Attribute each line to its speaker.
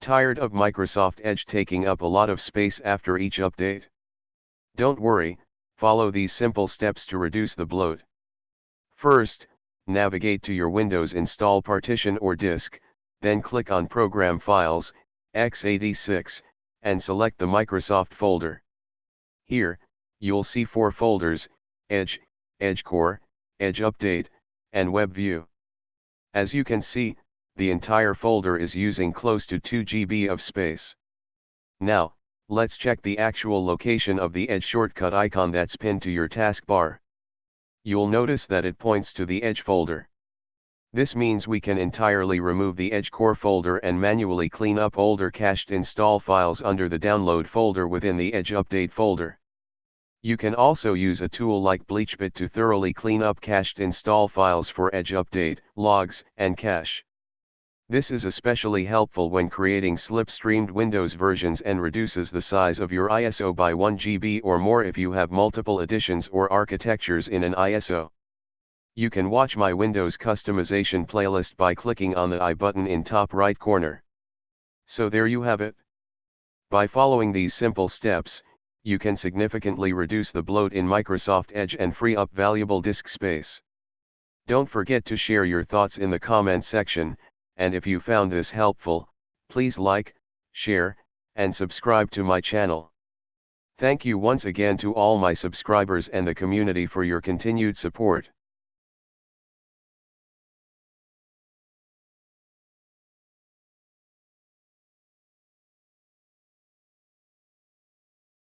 Speaker 1: Tired of Microsoft Edge taking up a lot of space after each update? Don't worry, follow these simple steps to reduce the bloat. First, navigate to your Windows install partition or disk, then click on Program Files, x86, and select the Microsoft folder. Here, you'll see four folders, Edge, Edge Core, Edge Update, and WebView. As you can see, the entire folder is using close to 2 GB of space. Now, let's check the actual location of the Edge shortcut icon that's pinned to your taskbar. You'll notice that it points to the Edge folder. This means we can entirely remove the Edge core folder and manually clean up older cached install files under the download folder within the Edge update folder. You can also use a tool like BleachBit to thoroughly clean up cached install files for Edge update, logs, and cache. This is especially helpful when creating slipstreamed Windows versions and reduces the size of your ISO by 1 GB or more if you have multiple editions or architectures in an ISO. You can watch my Windows customization playlist by clicking on the I button in top right corner. So there you have it. By following these simple steps, you can significantly reduce the bloat in Microsoft Edge and free up valuable disk space. Don't forget to share your thoughts in the comment section, and if you found this helpful, please like, share, and subscribe to my channel. Thank you once again to all my subscribers and the community for your continued support.